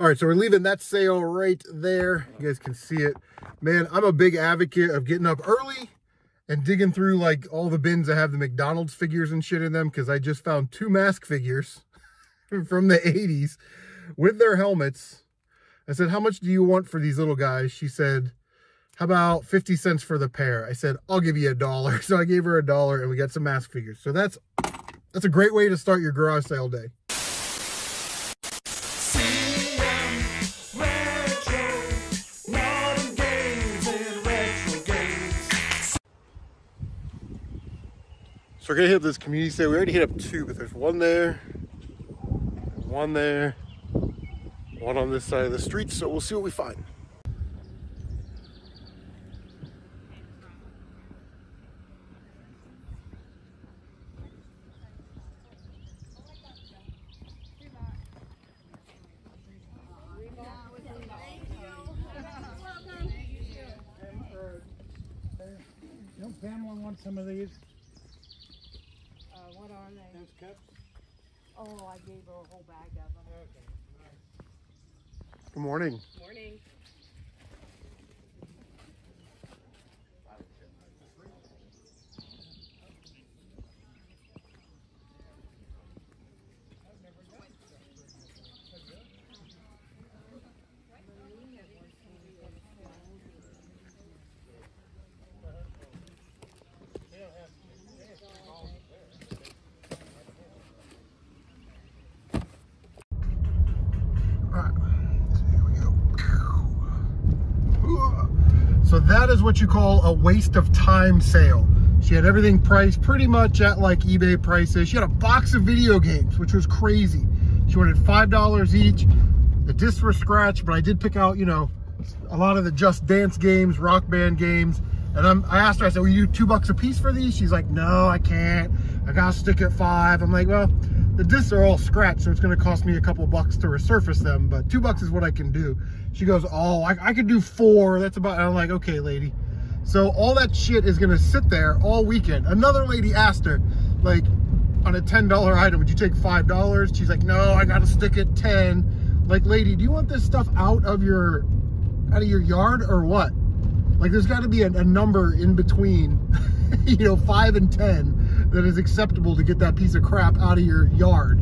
All right, so we're leaving that sale right there. You guys can see it. Man, I'm a big advocate of getting up early and digging through like all the bins that have the McDonald's figures and shit in them because I just found two mask figures from the 80s with their helmets. I said, how much do you want for these little guys? She said, how about 50 cents for the pair? I said, I'll give you a dollar. So I gave her a dollar and we got some mask figures. So that's that's a great way to start your garage sale day. We're gonna hit this community sale. We already hit up two, but there's one there, one there, one on this side of the street. So we'll see what we find. Pamela want some of these? Uh, what are they? Those cups? Oh, I gave her a whole bag of them. Okay. Good morning. Morning. All right, so here we go. So that is what you call a waste of time sale. She had everything priced pretty much at like eBay prices. She had a box of video games, which was crazy. She wanted $5 each. The discs were scratched, but I did pick out, you know, a lot of the Just Dance games, Rock Band games. And I'm, I asked her, I said, will you do two bucks a piece for these? She's like, no, I can't. I gotta stick at five. I'm like, well, the discs are all scratched, so it's gonna cost me a couple bucks to resurface them, but two bucks is what I can do. She goes, oh, I, I could do four. That's about, I'm like, okay, lady. So all that shit is gonna sit there all weekend. Another lady asked her, like, on a $10 item, would you take $5? She's like, no, I gotta stick at 10. Like, lady, do you want this stuff out of your, out of your yard or what? Like, there's gotta be a, a number in between, you know, five and 10 that is acceptable to get that piece of crap out of your yard.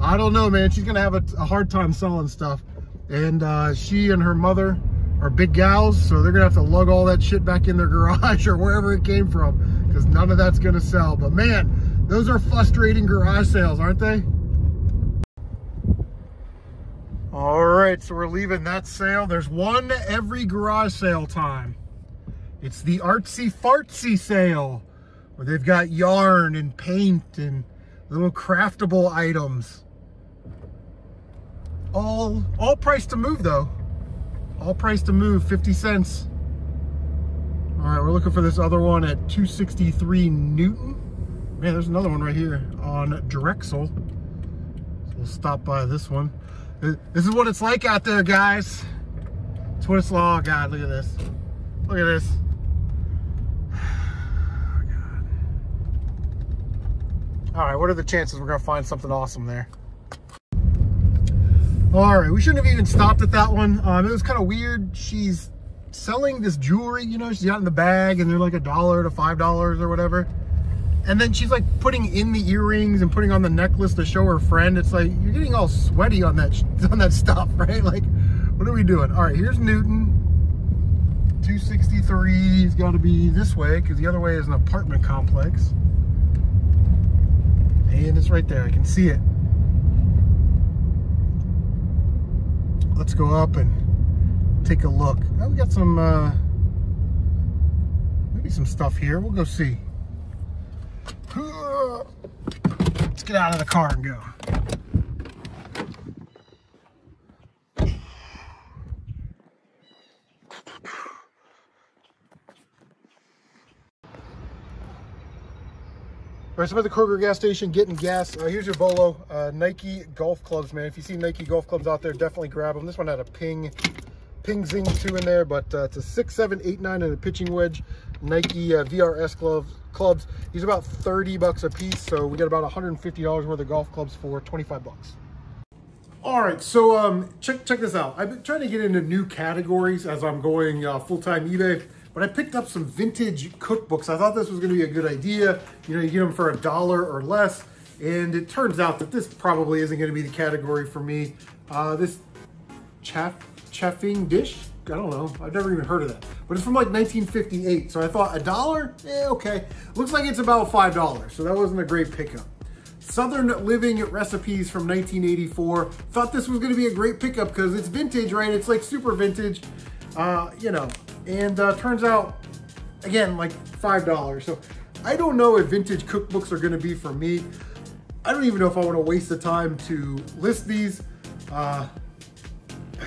I don't know, man. She's gonna have a, a hard time selling stuff. And uh, she and her mother are big gals, so they're gonna have to lug all that shit back in their garage or wherever it came from, because none of that's gonna sell. But man, those are frustrating garage sales, aren't they? All right, so we're leaving that sale. There's one every garage sale time. It's the artsy fartsy sale, where they've got yarn and paint and little craftable items. All all price to move though. All price to move, 50 cents. All right, we're looking for this other one at 263 Newton. Man, there's another one right here on Drexel. So we'll stop by this one. Uh, this is what it's like out there, guys. It's what it's. Oh, God, look at this. Look at this. Oh, All right, what are the chances we're going to find something awesome there? All right, we shouldn't have even stopped at that one. Um, it was kind of weird. She's selling this jewelry, you know, she's got in the bag and they're like a dollar to five dollars or whatever. And then she's like putting in the earrings and putting on the necklace to show her friend. It's like, you're getting all sweaty on that, on that stuff, right? Like, what are we doing? All right, here's Newton. 263 has got to be this way because the other way is an apartment complex. And it's right there, I can see it. Let's go up and take a look. Oh, we got some, uh, maybe some stuff here. We'll go see. Let's get out of the car and go. Right, so I'm at the Kroger gas station getting gas. Uh, here's your Bolo uh, Nike golf clubs, man. If you see Nike golf clubs out there, definitely grab them. This one had a ping, ping zing two in there, but uh, it's a six, seven, eight, nine, and a pitching wedge. Nike uh, VRS gloves clubs. These are about 30 bucks a piece, so we got about $150 worth of golf clubs for 25 bucks. All right, so um, check check this out. I've been trying to get into new categories as I'm going uh, full time eBay, but I picked up some vintage cookbooks. I thought this was going to be a good idea. You know, you get them for a dollar or less, and it turns out that this probably isn't going to be the category for me. Uh, this chef chefing dish. I don't know. I've never even heard of that. But it's from like 1958. So I thought a dollar? Eh, okay. Looks like it's about $5. So that wasn't a great pickup. Southern Living Recipes from 1984. Thought this was going to be a great pickup because it's vintage, right? It's like super vintage, uh, you know. And uh, turns out, again, like $5. So I don't know if vintage cookbooks are going to be for me. I don't even know if I want to waste the time to list these. Uh,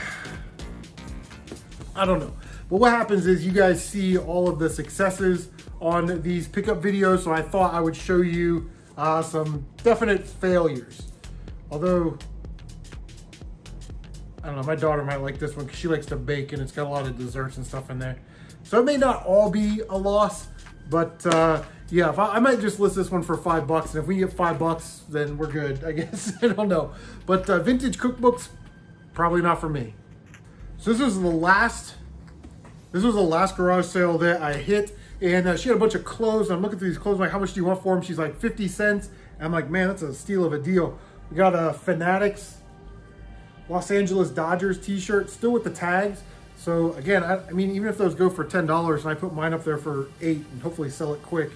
I don't know. But what happens is you guys see all of the successes on these pickup videos. So I thought I would show you uh, some definite failures. Although, I don't know, my daughter might like this one because she likes to bake and it's got a lot of desserts and stuff in there. So it may not all be a loss, but uh, yeah, I, I, might just list this one for five bucks. And if we get five bucks, then we're good, I guess. I don't know. But uh, vintage cookbooks, probably not for me. So this was the last, this was the last garage sale that I hit. And uh, she had a bunch of clothes. I'm looking through these clothes. I'm like, how much do you want for them? She's like, 50 cents. And I'm like, man, that's a steal of a deal. We got a Fanatics Los Angeles Dodgers t-shirt, still with the tags. So again, I, I, mean, even if those go for $10 and I put mine up there for eight and hopefully sell it quick,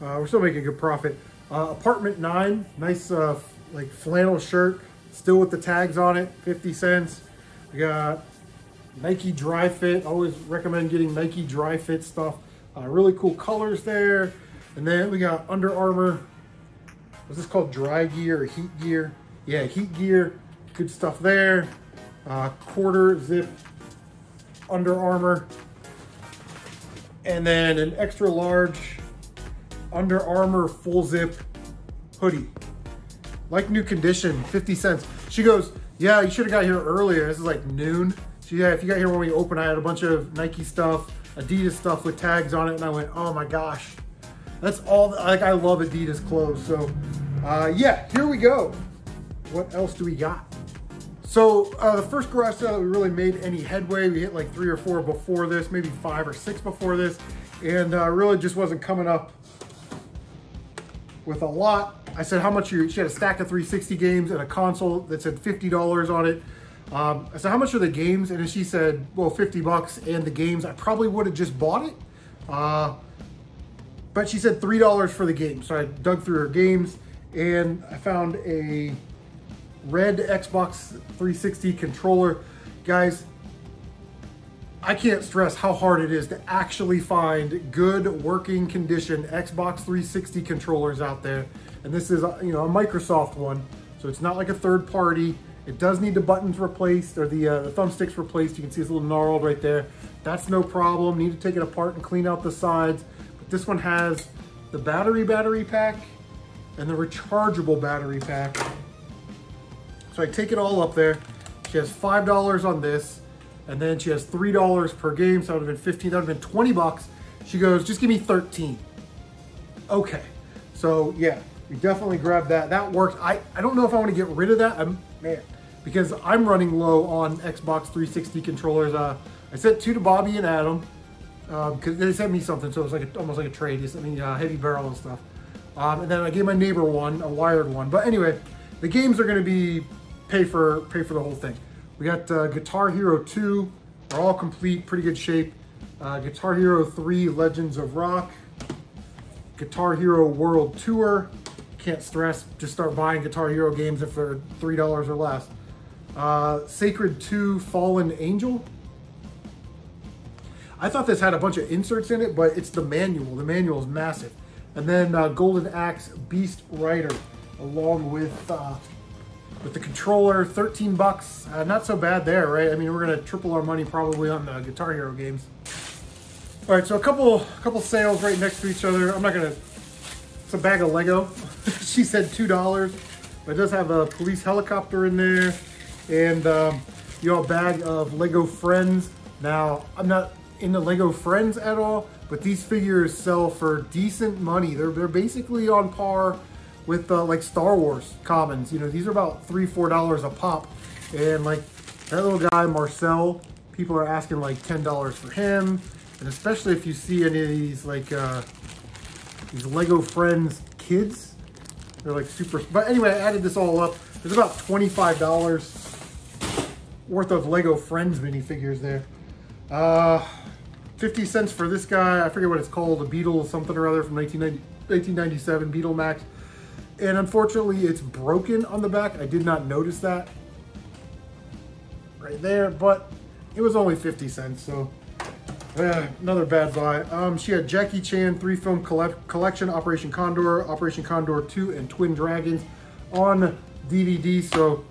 uh, we're still making a good profit. Uh, apartment nine, nice uh, like flannel shirt, still with the tags on it, 50 cents. We got Nike Dri-FIT. Always recommend getting Nike Dri-FIT stuff. Uh, really cool colors there. And then we got Under Armour. What's this called? Dry gear or heat gear? Yeah, heat gear. Good stuff there. Uh, quarter zip Under Armour. And then an extra large Under Armour full zip hoodie. Like new condition, 50 cents. She goes, yeah, you should have got here earlier. This is like noon. So yeah, if you got here when we opened, I had a bunch of Nike stuff, Adidas stuff with tags on it, and I went, oh my gosh. That's all, like I love Adidas clothes. So uh, yeah, here we go. What else do we got? So uh, the first garage sale that we really made any headway, we hit like three or four before this, maybe five or six before this, and uh, really just wasn't coming up with a lot. I said, how much you, she had a stack of 360 games and a console that said $50 on it. Um, I said, how much are the games? And she said, well, 50 bucks and the games. I probably would have just bought it. Uh, but she said $3 for the game. So I dug through her games and I found a red Xbox 360 controller. Guys, I can't stress how hard it is to actually find good working condition Xbox 360 controllers out there. And this is, you know, a Microsoft one. So it's not like a third party. It does need the buttons replaced or the, uh, the thumbsticks replaced. You can see it's a little gnarled right there. That's no problem. Need to take it apart and clean out the sides. But this one has the battery battery pack and the rechargeable battery pack. So I take it all up there. She has $5 on this. And then she has $3 per game. So that would have been 15, that would have been 20 bucks. She goes, just give me 13. Okay. So yeah, we definitely grabbed that. That worked. I, I don't know if I want to get rid of that. I'm, man, because I'm running low on Xbox 360 controllers. Uh, I sent two to Bobby and Adam because um, they sent me something, so it was like a, almost like a trade. They sent me uh, heavy barrel and stuff. Um, and then I gave my neighbor one, a wired one. But anyway, the games are going to be pay for pay for the whole thing. We got uh, Guitar Hero 2, they're all complete, pretty good shape. Uh, Guitar Hero 3, Legends of Rock. Guitar Hero World Tour. Can't stress, just start buying Guitar Hero games if they're $3 or less. Uh, Sacred 2 Fallen Angel. I thought this had a bunch of inserts in it, but it's the manual. The manual is massive. And then uh, Golden Axe Beast Rider, along with uh, with the controller, 13 bucks. Uh, not so bad there, right? I mean, we're gonna triple our money probably on the Guitar Hero games. All right, so a couple a couple sales right next to each other. I'm not gonna. It's a bag of Lego. she said two dollars. But it does have a police helicopter in there and um, you know, a bag of Lego Friends. Now, I'm not into Lego Friends at all, but these figures sell for decent money. They're, they're basically on par with uh, like Star Wars commons. You know, these are about three, four dollars a pop. And like that little guy, Marcel, people are asking like $10 for him. And especially if you see any of these like uh, these Lego Friends kids, they're like super, but anyway, I added this all up. There's about $25 worth of Lego Friends minifigures there. Uh, 50 cents for this guy. I forget what it's called, a Beetle something or other from 1990, 1997, Beetle Max. And unfortunately, it's broken on the back. I did not notice that right there, but it was only 50 cents, so uh, another bad buy. Um, she had Jackie Chan three film collection, Operation Condor, Operation Condor 2, and Twin Dragons on DVD. So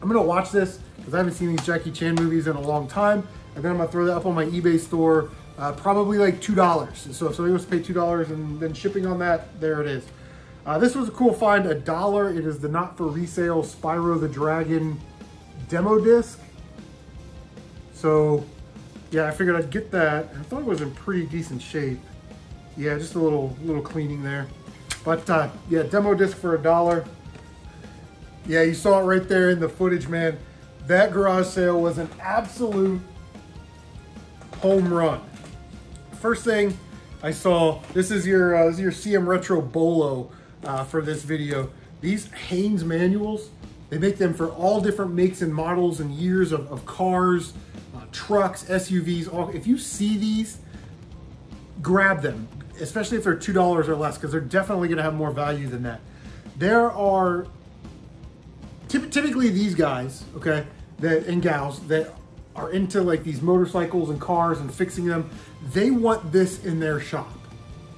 I'm gonna watch this because I haven't seen these Jackie Chan movies in a long time. And then I'm gonna throw that up on my eBay store, uh, probably like $2. So if somebody wants to pay $2 and then shipping on that, there it is. Uh, this was a cool find, a dollar. It is the not for resale Spyro the Dragon demo disc. So yeah, I figured I'd get that. I thought it was in pretty decent shape. Yeah, just a little little cleaning there. But uh, yeah, demo disc for a dollar. Yeah, you saw it right there in the footage, man. That garage sale was an absolute home run. First thing I saw, this is your uh, this is your CM Retro Bolo uh, for this video. These Haynes manuals, they make them for all different makes and models and years of, of cars, uh, trucks, SUVs. All, if you see these, grab them, especially if they're $2 or less, because they're definitely gonna have more value than that. There are typically these guys, okay, that and gals that are into like these motorcycles and cars and fixing them, they want this in their shop,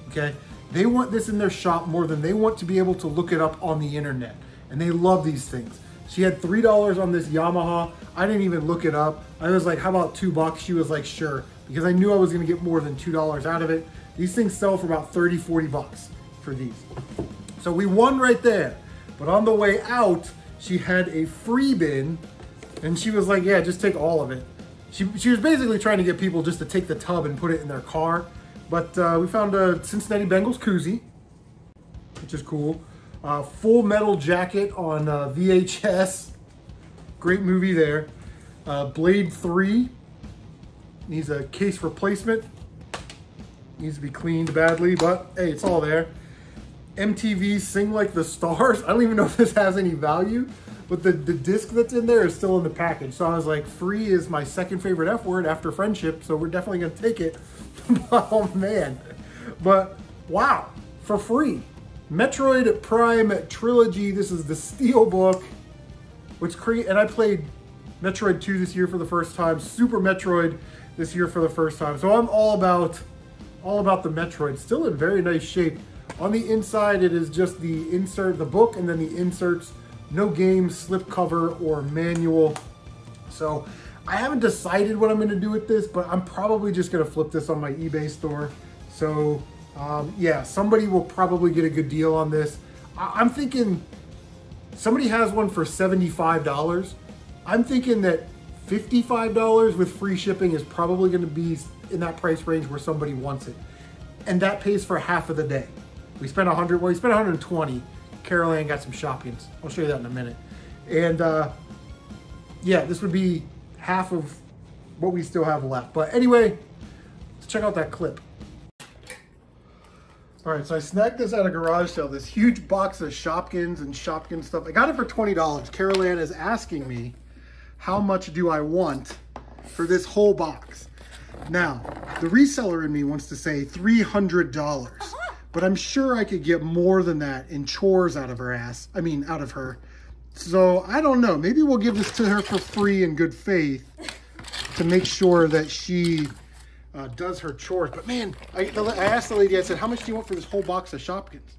okay? They want this in their shop more than they want to be able to look it up on the internet. And they love these things. She had $3 on this Yamaha. I didn't even look it up. I was like, how about two bucks? She was like, sure. Because I knew I was gonna get more than $2 out of it. These things sell for about 30, 40 bucks for these. So we won right there. But on the way out, she had a free bin and she was like, yeah, just take all of it. She, she was basically trying to get people just to take the tub and put it in their car. But uh, we found a Cincinnati Bengals koozie, which is cool. Uh, full metal jacket on uh, VHS. Great movie there. Uh, Blade 3 needs a case replacement. Needs to be cleaned badly, but hey, it's all there. MTV Sing Like the Stars. I don't even know if this has any value, but the, the disc that's in there is still in the package. So I was like, free is my second favorite F word after friendship, so we're definitely gonna take it. oh man. But wow, for free. Metroid Prime Trilogy. This is the Steelbook, which create and I played Metroid 2 this year for the first time, Super Metroid this year for the first time. So I'm all about all about the Metroid. Still in very nice shape. On the inside, it is just the insert, the book, and then the inserts. No game, slip cover, or manual. So I haven't decided what I'm gonna do with this, but I'm probably just gonna flip this on my eBay store. So um, yeah, somebody will probably get a good deal on this. I I'm thinking somebody has one for $75. I'm thinking that $55 with free shipping is probably gonna be in that price range where somebody wants it. And that pays for half of the day. We spent 100, well, we spent 120. Carol Ann got some shoppings. I'll show you that in a minute. And uh, yeah, this would be half of what we still have left. But anyway, let's check out that clip. All right, so I snagged this at a garage sale, this huge box of Shopkins and Shopkins stuff. I got it for $20. Carol Ann is asking me, how much do I want for this whole box? Now, the reseller in me wants to say $300, uh-huh. but I'm sure I could get more than that in chores out of her ass. I mean, out of her. So I don't know. Maybe we'll give this to her for free in good faith to make sure that she uh, does her chores. But man, I, I asked the lady, I said, how much do you want for this whole box of Shopkins?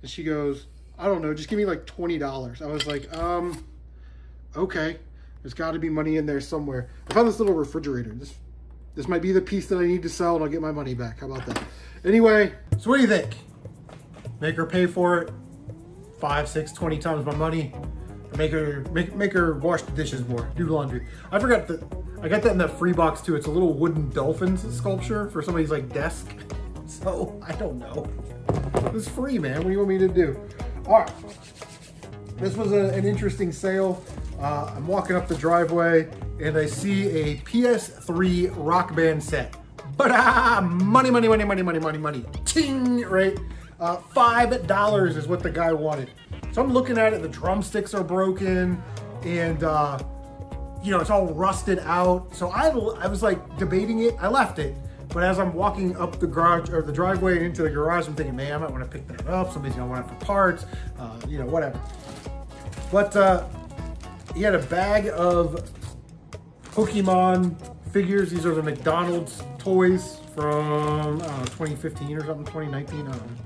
And she goes, I don't know, just give me like $20. I was like, um, okay. There's got to be money in there somewhere. I found this little refrigerator. This this might be the piece that I need to sell and I'll get my money back. How about that? Anyway, so what do you think? Make her pay for it? Five, six, 20 times my money? Make her make make her wash the dishes more, do laundry. I forgot that I got that in that free box too. It's a little wooden dolphins sculpture for somebody's like desk. So I don't know. It's free, man. What do you want me to do? All right. This was a, an interesting sale. Uh, I'm walking up the driveway and I see a PS3 rock band set. But ah, money, money, money, money, money, money, money. Ting, right? Uh, Five dollars is what the guy wanted. So I'm looking at it, the drumsticks are broken and uh, you know, it's all rusted out. So I, I was like debating it. I left it. But as I'm walking up the garage or the driveway into the garage, I'm thinking, man, I might want to pick that up. Somebody's gonna want it for parts, uh, you know, whatever. But uh, he had a bag of Pokemon figures. These are the McDonald's toys from know, 2015 or something, 2019. I don't know.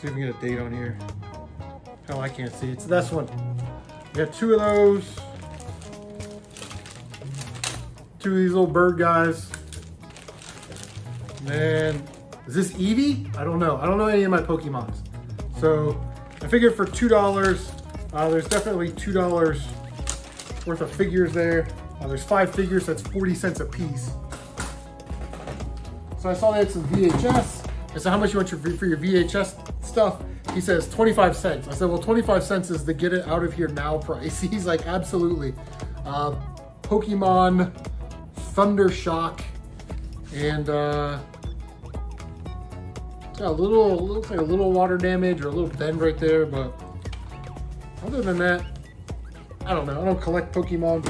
See if we can get a date on here. Hell, I can't see. It's this one. We got two of those. Two of these little bird guys. Man, is this Eevee? I don't know. I don't know any of my Pokemons. So I figured for $2, uh, there's definitely $2 worth of figures there. Uh, there's five figures, that's 40 cents a piece. So I saw they had some VHS. I said, how much you want your, for your VHS stuff? He says 25 cents. I said, well, 25 cents is the get it out of here now price. He's like, absolutely. Uh, Pokemon Thunder Shock and uh, got a little, looks like a little water damage or a little bend right there, but other than that, I don't know. I don't collect Pokemon.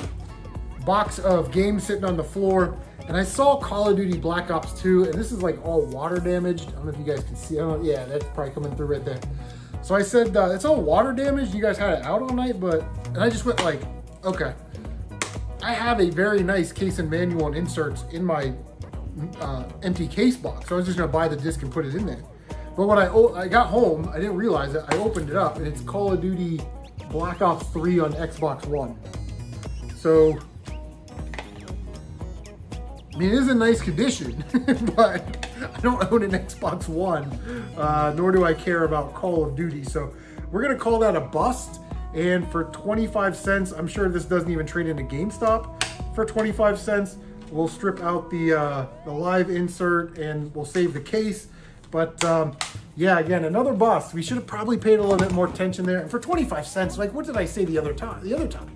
Box of games sitting on the floor. And I saw Call of Duty Black Ops 2, and this is like all water damaged. I don't know if you guys can see. I don't, yeah, that's probably coming through right there. So I said, uh, it's all water damaged. You guys had it out all night, but, and I just went like, okay. I have a very nice case and manual and inserts in my uh, empty case box. So I was just gonna buy the disc and put it in there. But when I, I got home, I didn't realize it. I opened it up and it's Call of Duty Black Ops 3 on Xbox One. So, I mean, it is in nice condition, but I don't own an Xbox One, uh, nor do I care about Call of Duty. So we're gonna call that a bust. And for 25 cents, I'm sure this doesn't even trade into GameStop for 25 cents. We'll strip out the, uh, the live insert and we'll save the case. But um, yeah, again, another bust. We should have probably paid a little bit more attention there. And for 25 cents, like what did I say the other time? The other time,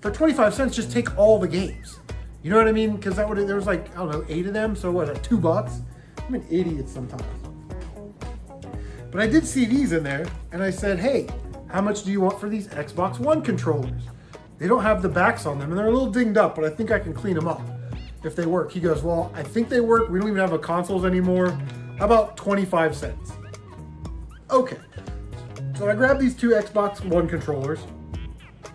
for 25 cents, just take all the games. You know what I mean? Because that would there was like I don't know eight of them. So what? Two bucks. I'm an idiot sometimes. But I did see these in there, and I said, hey, how much do you want for these Xbox One controllers? They don't have the backs on them, and they're a little dinged up, but I think I can clean them up if they work. He goes, well, I think they work. We don't even have a consoles anymore. How about 25 cents? Okay. So I grab these two Xbox One controllers.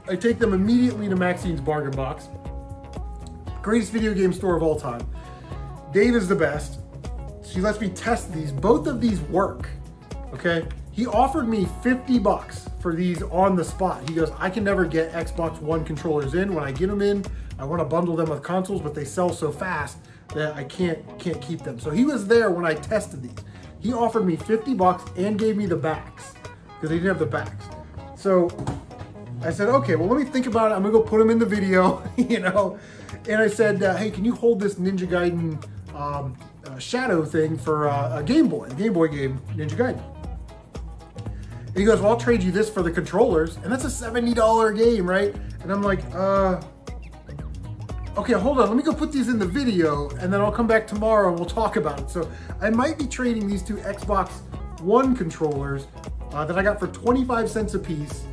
I take them immediately to Maxine's Bargain Box. Greatest video game store of all time. Dave is the best. She lets me test these. Both of these work, okay? He offered me 50 bucks for these on the spot. He goes, I can never get Xbox One controllers in. When I get them in, I want to bundle them with consoles, but they sell so fast that I can't can't keep them. So he was there when I tested these. He offered me 50 bucks and gave me the backs because they didn't have the backs. So I said, okay, well, let me think about it. I'm gonna go put them in the video, you know. And I said, uh, hey, can you hold this Ninja Gaiden um, uh, shadow thing for uh, a Game Boy, the Game Boy game, Ninja Gaiden? And he goes, well, I'll trade you this for the controllers. And that's a $70 game, right? And I'm like, uh, okay, hold on, let me go put these in the video and then I'll come back tomorrow and we'll talk about it. So I might be trading these two Xbox One controllers uh, that I got for 25 cents a piece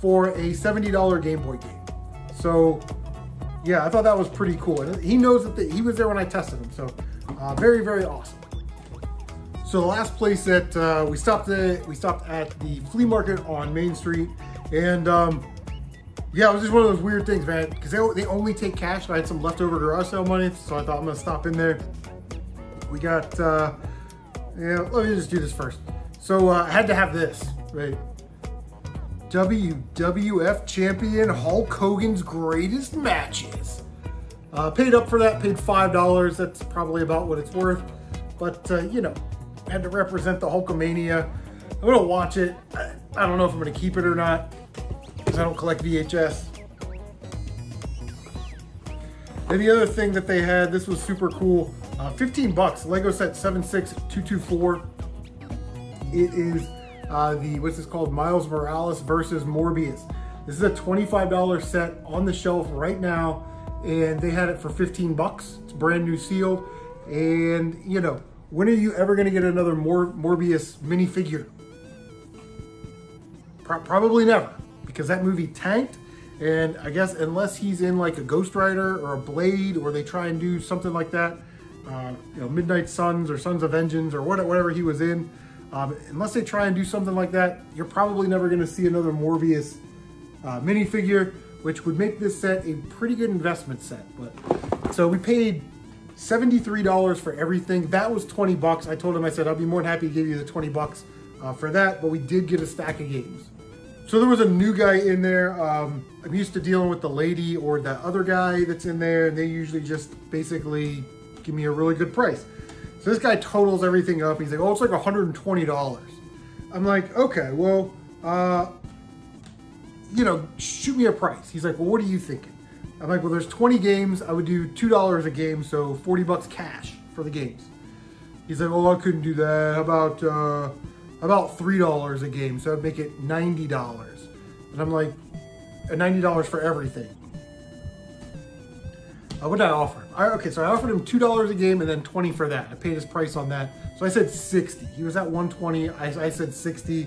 for a $70 Game Boy game. So yeah, I thought that was pretty cool. And he knows that the, he was there when I tested him. So uh, very, very awesome. So the last place that uh, we stopped at, we stopped at the flea market on Main Street. And um, yeah, it was just one of those weird things, man. Because they, they only take cash. I had some leftover garage sale money, so I thought I'm gonna stop in there. We got, uh, yeah, let me just do this first. So uh, I had to have this, right? WWF champion Hulk Hogan's greatest matches. Uh, paid up for that, paid $5. That's probably about what it's worth. But, uh, you know, had to represent the Hulkamania. I'm gonna watch it. I, I don't know if I'm gonna keep it or not because I don't collect VHS. And the other thing that they had, this was super cool. Uh, 15 bucks, Lego set 76224. It is uh, the, what's this called? Miles Morales versus Morbius. This is a $25 set on the shelf right now, and they had it for 15 bucks. It's brand new sealed. And, you know, when are you ever gonna get another Mor Morbius minifigure? Pro probably never, because that movie tanked. And I guess unless he's in like a Ghost Rider or a Blade, or they try and do something like that, uh, you know, Midnight Suns or Sons of Vengeance or whatever he was in, um, unless they try and do something like that, you're probably never going to see another Morbius uh, minifigure, which would make this set a pretty good investment set. But so we paid $73 for everything. That was 20 bucks. I told him, I said, I'll be more than happy to give you the 20 bucks uh, for that, but we did get a stack of games. So there was a new guy in there. Um, I'm used to dealing with the lady or the other guy that's in there, and they usually just basically give me a really good price. So this guy totals everything up. He's like, oh, it's like $120. I'm like, okay, well, uh, you know, shoot me a price. He's like, well, what are you thinking? I'm like, well, there's 20 games. I would do $2 a game, so 40 bucks cash for the games. He's like, well, I couldn't do that. How about, uh, about $3 a game, so I'd make it $90. And I'm like, $90 for everything. Uh, what did I offer him? I, okay, so I offered him $2 a game and then 20 for that. I paid his price on that. So I said 60. He was at 120. I, I said 60.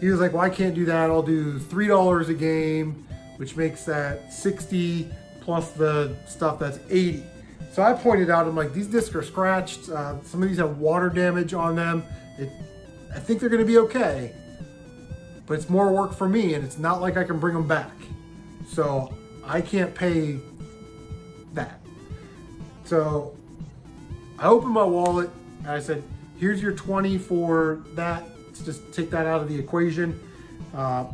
He was like, well, I can't do that. I'll do $3 a game, which makes that 60 plus the stuff that's 80. So I pointed out, I'm like, these discs are scratched. Uh, some of these have water damage on them. It, I think they're gonna be okay, but it's more work for me and it's not like I can bring them back. So I can't pay. So I opened my wallet and I said, here's your 20 for that. Let's just take that out of the equation. Uh,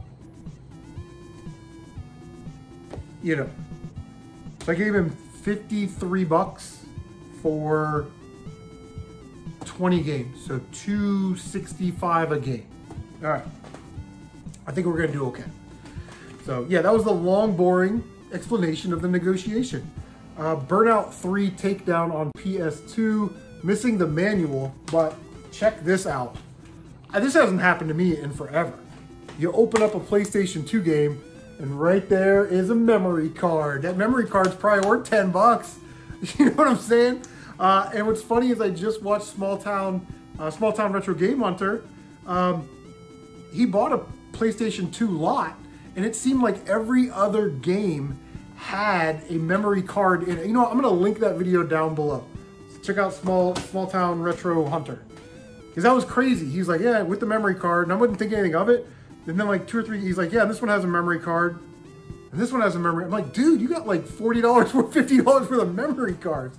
you know, so I gave him 53 bucks for 20 games. So 265 a game. All right. I think we're going to do okay. So yeah, that was the long, boring explanation of the negotiation. Uh, Burnout 3 takedown on PS2, missing the manual, but check this out. Uh, this hasn't happened to me in forever. You open up a PlayStation 2 game, and right there is a memory card. That memory card's probably worth 10 bucks. You know what I'm saying? Uh, and what's funny is I just watched Small Town, uh, Small Town Retro Game Hunter. Um, he bought a PlayStation 2 lot, and it seemed like every other game had a memory card in it. You know, what? I'm gonna link that video down below. Check out Small Small Town Retro Hunter. Because that was crazy. He's like, yeah, with the memory card, and I wouldn't think anything of it. And then like two or three, he's like, yeah, this one has a memory card. And this one has a memory. I'm like, dude, you got like $40 or $50 for the memory cards.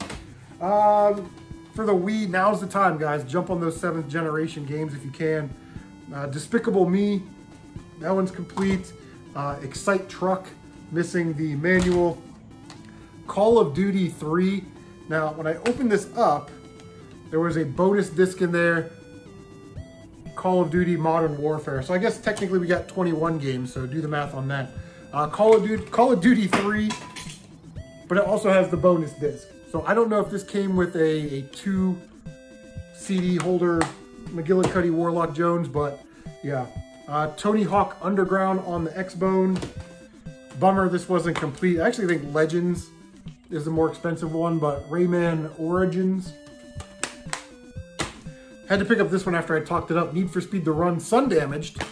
Um, for the Wii, now's the time, guys. Jump on those seventh generation games if you can. Uh, Despicable Me, that one's complete. Uh, Excite Truck, missing the manual. Call of Duty 3. Now, when I opened this up, there was a bonus disc in there. Call of Duty Modern Warfare. So I guess technically we got 21 games, so do the math on that. Uh, Call of Duty, Call of Duty 3, but it also has the bonus disc. So I don't know if this came with a, a two CD holder McGillicuddy Warlock Jones, but yeah. Uh, Tony Hawk Underground on the X-Bone. Bummer this wasn't complete. I actually think Legends is the more expensive one, but Rayman Origins. Had to pick up this one after I talked it up. Need for Speed The Run Sun Damaged.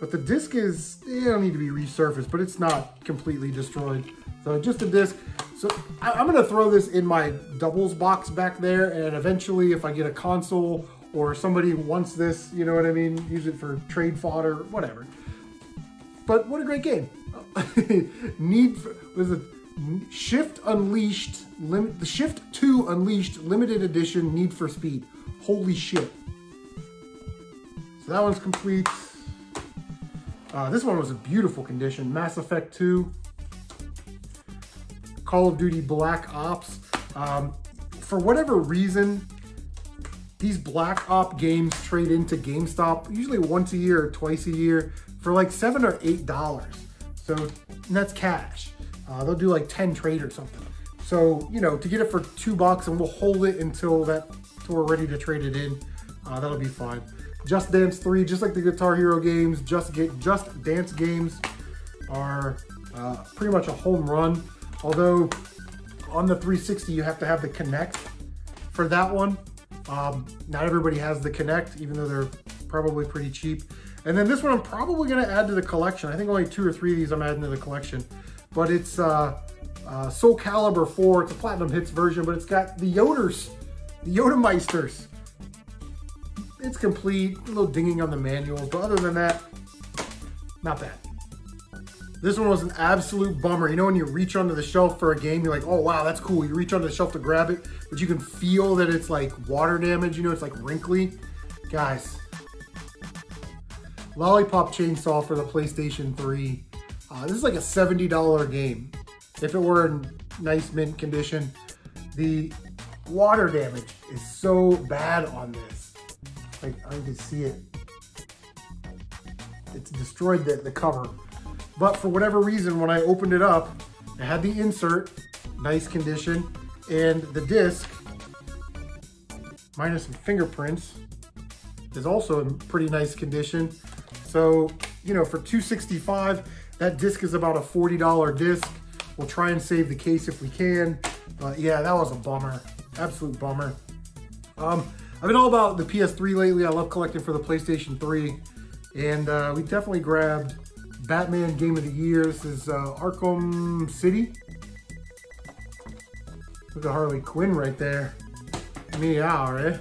But the disc is, it don't need to be resurfaced, but it's not completely destroyed. So just a disc. So I, am gonna throw this in my doubles box back there, and eventually if I get a console or somebody wants this, you know what I mean, use it for trade fodder, whatever. But what a great game. Need for, was it Shift Unleashed, lim, the Shift 2 Unleashed limited edition Need for Speed. Holy shit. So that one's complete. Uh, this one was a beautiful condition. Mass Effect 2. Call of Duty Black Ops. Um, for whatever reason, these Black Op games trade into GameStop usually once a year or twice a year for like seven or eight dollars. So that's cash. Uh, they'll do like 10 trade or something. So, you know, to get it for two bucks and we'll hold it until that until we're ready to trade it in, uh, that'll be fine. Just Dance 3, just like the Guitar Hero games, Just Get Just Dance games are uh, pretty much a home run. Although on the 360 you have to have the Kinect for that one. Um, not everybody has the Kinect, even though they're probably pretty cheap. And then this one I'm probably gonna add to the collection. I think only two or three of these I'm adding to the collection. But it's uh, uh, Soul Calibur 4. It's a Platinum Hits version, but it's got the Yoders, the Yoda Meisters. It's complete, a little dinging on the manuals, but other than that, not bad. This one was an absolute bummer. You know when you reach onto the shelf for a game, you're like, oh wow, that's cool. You reach onto the shelf to grab it, but you can feel that it's like water damage, you know, it's like wrinkly. Guys, Lollipop Chainsaw for the PlayStation 3. Uh, this is like a $70 game. If it were in nice mint condition, the water damage is so bad on this. Like, I can see it. It's destroyed the, the cover. But for whatever reason, when I opened it up, it had the insert, nice condition, and the disc, minus some fingerprints, is also in pretty nice condition. So, you know, for 265, that disc is about a $40 disc. We'll try and save the case if we can. But yeah, that was a bummer. Absolute bummer. Um, I've been all about the PS3 lately. I love collecting for the PlayStation 3. And uh, we definitely grabbed Batman Game of the Year. This is uh, Arkham City. Look at Harley Quinn right there. Meow, right?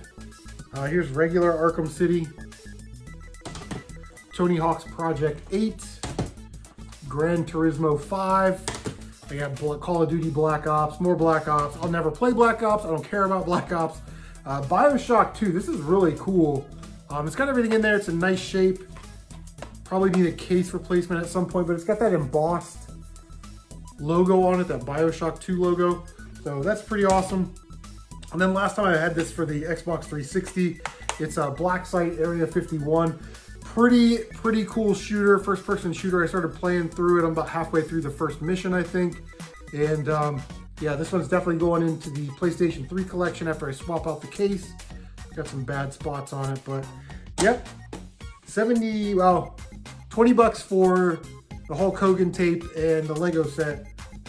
Uh, here's regular Arkham City. Tony Hawk's Project 8. Gran Turismo 5. I got Call of Duty Black Ops, more Black Ops. I'll never play Black Ops. I don't care about Black Ops. Uh, Bioshock 2, this is really cool. Um, it's got everything in there. It's a nice shape. Probably need a case replacement at some point, but it's got that embossed logo on it, that Bioshock 2 logo. So that's pretty awesome. And then last time I had this for the Xbox 360, it's a Black Site Area 51. Pretty, pretty cool shooter, first person shooter. I started playing through it. I'm about halfway through the first mission, I think. And um, yeah, this one's definitely going into the PlayStation 3 collection after I swap out the case. Got some bad spots on it, but yep. 70, well, 20 bucks for the Hulk Hogan tape and the Lego set.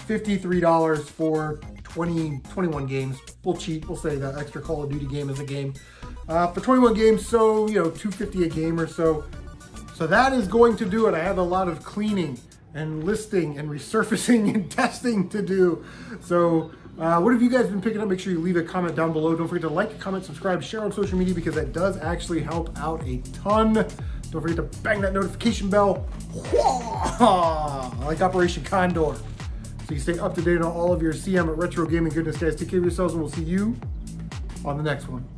$53 for 20, 21 games. We'll cheat, we'll say that extra Call of Duty game is a game. Uh, for 21 games, so, you know, 250 a game or so. So that is going to do it. I have a lot of cleaning and listing and resurfacing and testing to do. So uh, what have you guys been picking up? Make sure you leave a comment down below. Don't forget to like, comment, subscribe, share on social media because that does actually help out a ton. Don't forget to bang that notification bell. like Operation Condor. So you stay up to date on all of your CM at Retro Gaming goodness, guys. Take care of yourselves, and we'll see you on the next one.